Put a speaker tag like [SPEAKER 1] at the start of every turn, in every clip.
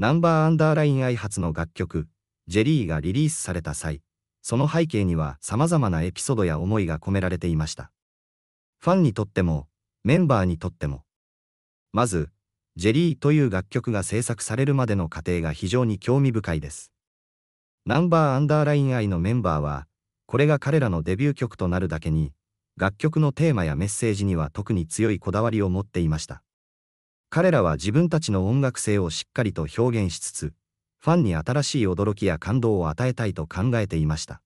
[SPEAKER 1] ナンバーアンダーライン愛発の楽曲、ジェリーがリリースされた際、その背景には様々なエピソードや思いが込められていました。ファンにとっても、メンバーにとっても。まず、ジェリーという楽曲が制作されるまでの過程が非常に興味深いです。ナンバーアンダーライン愛のメンバーは、これが彼らのデビュー曲となるだけに、楽曲のテーマやメッセージには特に強いこだわりを持っていました。彼らは自分たちの音楽性をしっかりと表現しつつ、ファンに新しい驚きや感動を与えたいと考えていました。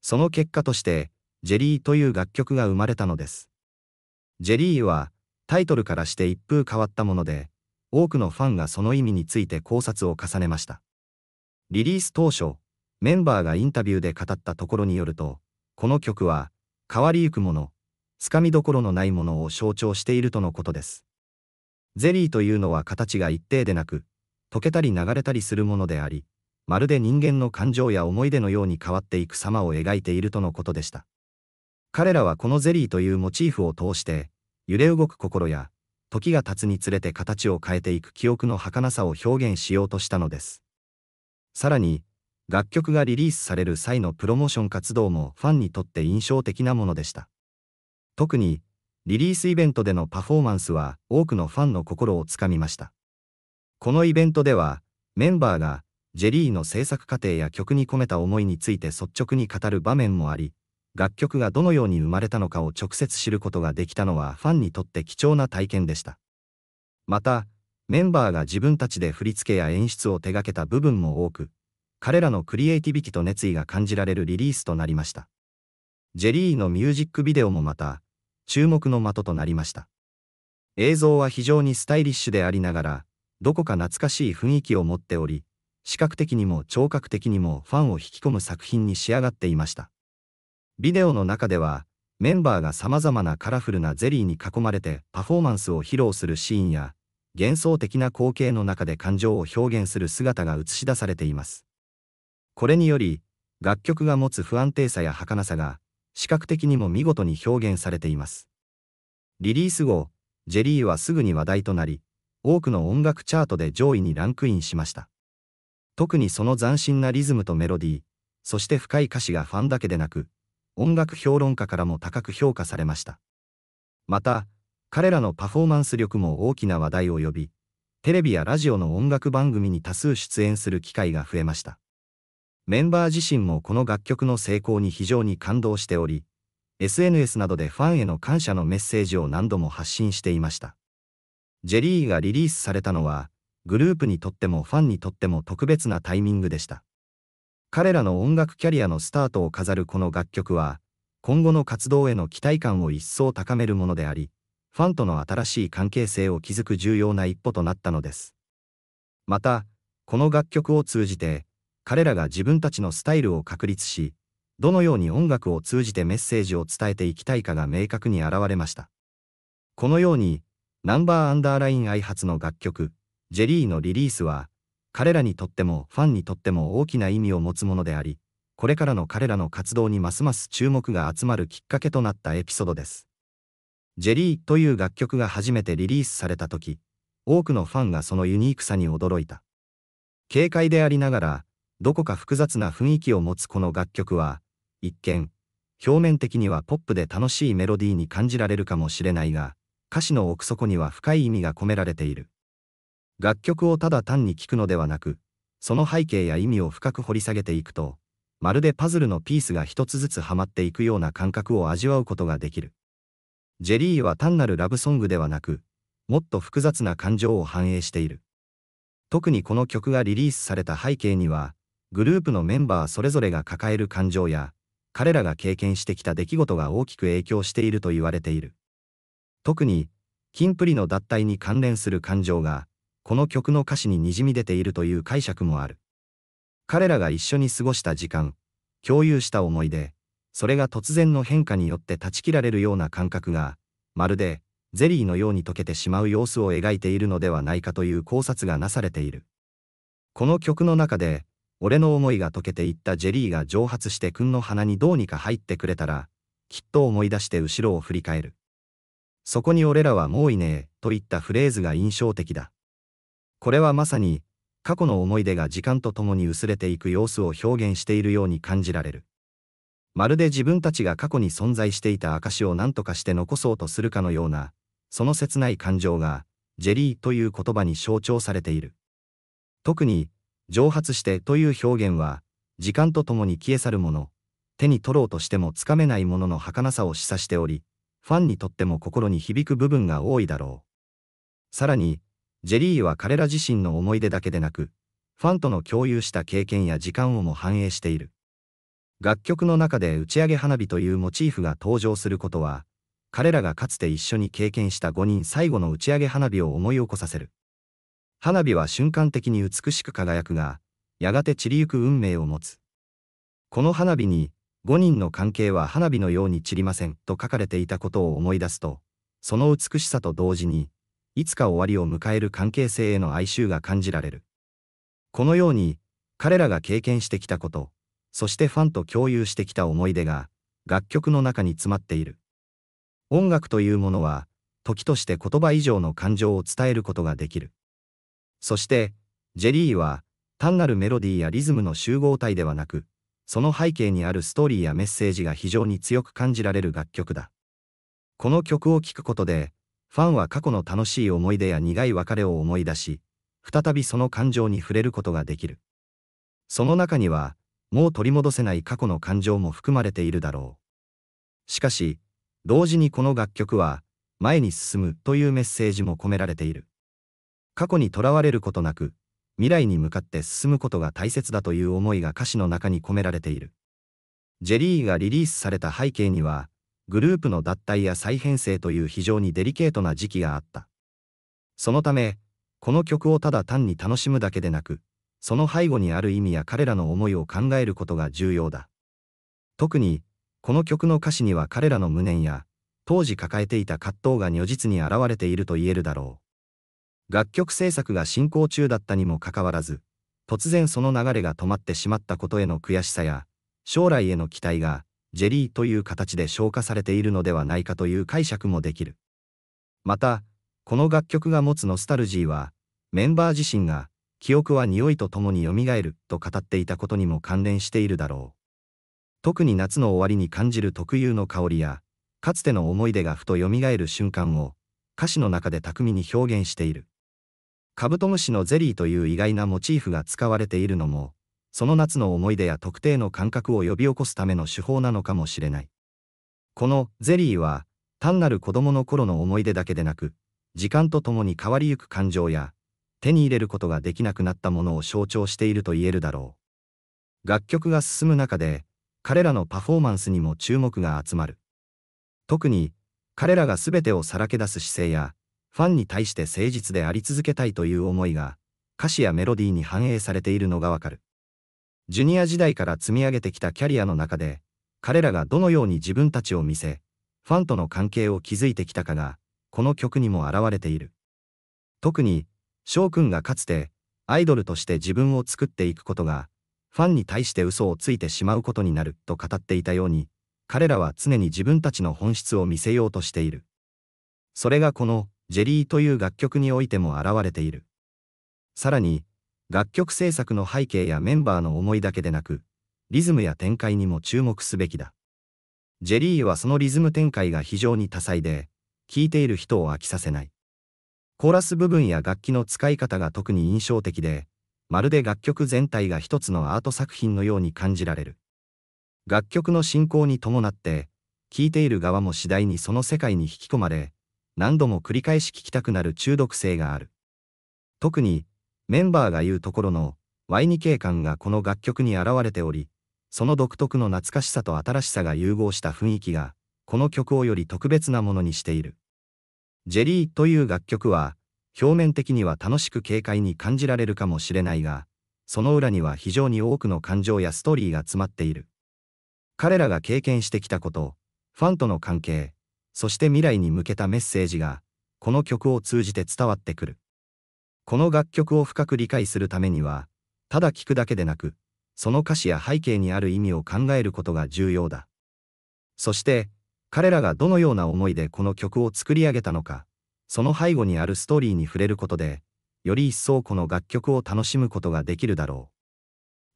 [SPEAKER 1] その結果として、ジェリーという楽曲が生まれたのです。ジェリーは、タイトルからして一風変わったもので、多くのファンがその意味について考察を重ねました。リリース当初、メンバーがインタビューで語ったところによると、この曲は、変わりゆくもの、つかみどころのないものを象徴しているとのことです。ゼリーというのは形が一定でなく、溶けたり流れたりするものであり、まるで人間の感情や思い出のように変わっていく様を描いているとのことでした。彼らはこのゼリーというモチーフを通して、揺れ動く心や、時が経つにつれて形を変えていく記憶の儚さを表現しようとしたのです。さらに、楽曲がリリースされる際のプロモーション活動もファンにとって印象的なものでした。特に、リリースイベントでのパフォーマンスは多くのファンの心をつかみました。このイベントでは、メンバーがジェリーの制作過程や曲に込めた思いについて率直に語る場面もあり、楽曲がどのように生まれたのかを直接知ることができたのはファンにとって貴重な体験でした。また、メンバーが自分たちで振り付けや演出を手掛けた部分も多く、彼らのクリエイティビティと熱意が感じられるリリースとなりました。ジェリーのミュージックビデオもまた、注目の的となりました。映像は非常にスタイリッシュでありながら、どこか懐かしい雰囲気を持っており、視覚的にも聴覚的にもファンを引き込む作品に仕上がっていました。ビデオの中では、メンバーが様々なカラフルなゼリーに囲まれてパフォーマンスを披露するシーンや、幻想的な光景の中で感情を表現する姿が映し出されています。これにより、楽曲が持つ不安定さや儚さが、視覚的にも見事に表現されています。リリース後、ジェリーはすぐに話題となり、多くの音楽チャートで上位にランクインしました。特にその斬新なリズムとメロディー、そして深い歌詞がファンだけでなく、音楽評論家からも高く評価されました。また、彼らのパフォーマンス力も大きな話題を呼び、テレビやラジオの音楽番組に多数出演する機会が増えました。メンバー自身もこの楽曲の成功に非常に感動しており、SNS などでファンへの感謝のメッセージを何度も発信していました。ジェリーがリリースされたのは、グループにとってもファンにとっても特別なタイミングでした。彼らの音楽キャリアのスタートを飾るこの楽曲は、今後の活動への期待感を一層高めるものであり、ファンとの新しい関係性を築く重要な一歩となったのです。また、この楽曲を通じて、彼らが自分たちのスタイルを確立し、どのように音楽を通じてメッセージを伝えていきたいかが明確に現れました。このように、ナンバーアンダーライン愛発の楽曲、ジェリーのリリースは、彼らにとってもファンにとっても大きな意味を持つものであり、これからの彼らの活動にますます注目が集まるきっかけとなったエピソードです。ジェリーという楽曲が初めてリリースされた時、多くのファンがそのユニークさに驚いた。軽快でありながら、どこか複雑な雰囲気を持つこの楽曲は、一見、表面的にはポップで楽しいメロディーに感じられるかもしれないが、歌詞の奥底には深い意味が込められている。楽曲をただ単に聴くのではなく、その背景や意味を深く掘り下げていくと、まるでパズルのピースが一つずつはまっていくような感覚を味わうことができる。ジェリーは単なるラブソングではなく、もっと複雑な感情を反映している。特にこの曲がリリースされた背景には、グループのメンバーそれぞれが抱える感情や、彼らが経験してきた出来事が大きく影響していると言われている。特に、キンプリの脱退に関連する感情が、この曲の歌詞に滲み出ているという解釈もある。彼らが一緒に過ごした時間、共有した思い出、それが突然の変化によって断ち切られるような感覚が、まるでゼリーのように溶けてしまう様子を描いているのではないかという考察がなされている。この曲の中で、俺の思いが溶けていったジェリーが蒸発して君の鼻にどうにか入ってくれたら、きっと思い出して後ろを振り返る。そこに俺らはもういねえ、といったフレーズが印象的だ。これはまさに、過去の思い出が時間とともに薄れていく様子を表現しているように感じられる。まるで自分たちが過去に存在していた証を何とかして残そうとするかのような、その切ない感情が、ジェリーという言葉に象徴されている。特に、蒸発してという表現は、時間とともに消え去るもの、手に取ろうとしてもつかめないものの儚さを示唆しており、ファンにとっても心に響く部分が多いだろう。さらに、ジェリーは彼ら自身の思い出だけでなく、ファンとの共有した経験や時間をも反映している。楽曲の中で打ち上げ花火というモチーフが登場することは、彼らがかつて一緒に経験した5人最後の打ち上げ花火を思い起こさせる。花火は瞬間的に美しく輝くが、やがて散りゆく運命を持つ。この花火に、5人の関係は花火のように散りませんと書かれていたことを思い出すと、その美しさと同時に、いつか終わりを迎える関係性への哀愁が感じられる。このように、彼らが経験してきたこと、そしてファンと共有してきた思い出が、楽曲の中に詰まっている。音楽というものは、時として言葉以上の感情を伝えることができる。そして、ジェリーは、単なるメロディーやリズムの集合体ではなく、その背景にあるストーリーやメッセージが非常に強く感じられる楽曲だ。この曲を聴くことで、ファンは過去の楽しい思い出や苦い別れを思い出し、再びその感情に触れることができる。その中には、もう取り戻せない過去の感情も含まれているだろう。しかし、同時にこの楽曲は、前に進むというメッセージも込められている。過去にとらわれることなく、未来に向かって進むことが大切だという思いが歌詞の中に込められている。ジェリーがリリースされた背景には、グループの脱退や再編成という非常にデリケートな時期があった。そのため、この曲をただ単に楽しむだけでなく、その背後にある意味や彼らの思いを考えることが重要だ。特に、この曲の歌詞には彼らの無念や、当時抱えていた葛藤が如実に現れていると言えるだろう。楽曲制作が進行中だったにもかかわらず、突然その流れが止まってしまったことへの悔しさや、将来への期待が、ジェリーという形で消化されているのではないかという解釈もできる。また、この楽曲が持つノスタルジーは、メンバー自身が、記憶は匂いとともに蘇ると語っていたことにも関連しているだろう。特に夏の終わりに感じる特有の香りや、かつての思い出がふと蘇る瞬間を、歌詞の中で巧みに表現している。カブトムシのゼリーという意外なモチーフが使われているのも、その夏の思い出や特定の感覚を呼び起こすための手法なのかもしれない。このゼリーは、単なる子供の頃の思い出だけでなく、時間とともに変わりゆく感情や、手に入れることができなくなったものを象徴していると言えるだろう。楽曲が進む中で、彼らのパフォーマンスにも注目が集まる。特に、彼らが全てをさらけ出す姿勢や、ファンに対して誠実であり続けたいという思いが、歌詞やメロディーに反映されているのがわかる。ジュニア時代から積み上げてきたキャリアの中で、彼らがどのように自分たちを見せ、ファンとの関係を築いてきたかが、この曲にも現れている。特に、翔くんがかつて、アイドルとして自分を作っていくことが、ファンに対して嘘をついてしまうことになると語っていたように、彼らは常に自分たちの本質を見せようとしている。それがこの、ジェリーという楽曲においても現れている。さらに、楽曲制作の背景やメンバーの思いだけでなく、リズムや展開にも注目すべきだ。ジェリーはそのリズム展開が非常に多彩で、聴いている人を飽きさせない。コーラス部分や楽器の使い方が特に印象的で、まるで楽曲全体が一つのアート作品のように感じられる。楽曲の進行に伴って、聴いている側も次第にその世界に引き込まれ、何度も繰り返し聴きたくなる中毒性がある。特に、メンバーが言うところの Y2K 感がこの楽曲に現れており、その独特の懐かしさと新しさが融合した雰囲気が、この曲をより特別なものにしている。ジェリーという楽曲は、表面的には楽しく軽快に感じられるかもしれないが、その裏には非常に多くの感情やストーリーが詰まっている。彼らが経験してきたこと、ファンとの関係、そして未来に向けたメッセージが、この曲を通じて伝わってくる。この楽曲を深く理解するためには、ただ聴くだけでなく、その歌詞や背景にある意味を考えることが重要だ。そして、彼らがどのような思いでこの曲を作り上げたのか、その背後にあるストーリーに触れることで、より一層この楽曲を楽しむことができるだろ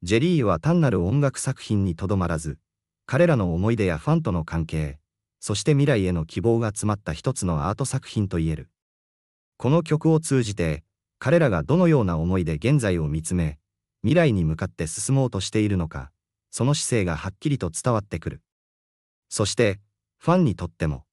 [SPEAKER 1] う。ジェリーは単なる音楽作品にとどまらず、彼らの思い出やファンとの関係、そして未来への希望が詰まった一つのアート作品と言える。この曲を通じて、彼らがどのような思いで現在を見つめ、未来に向かって進もうとしているのか、その姿勢がはっきりと伝わってくる。そして、ファンにとっても、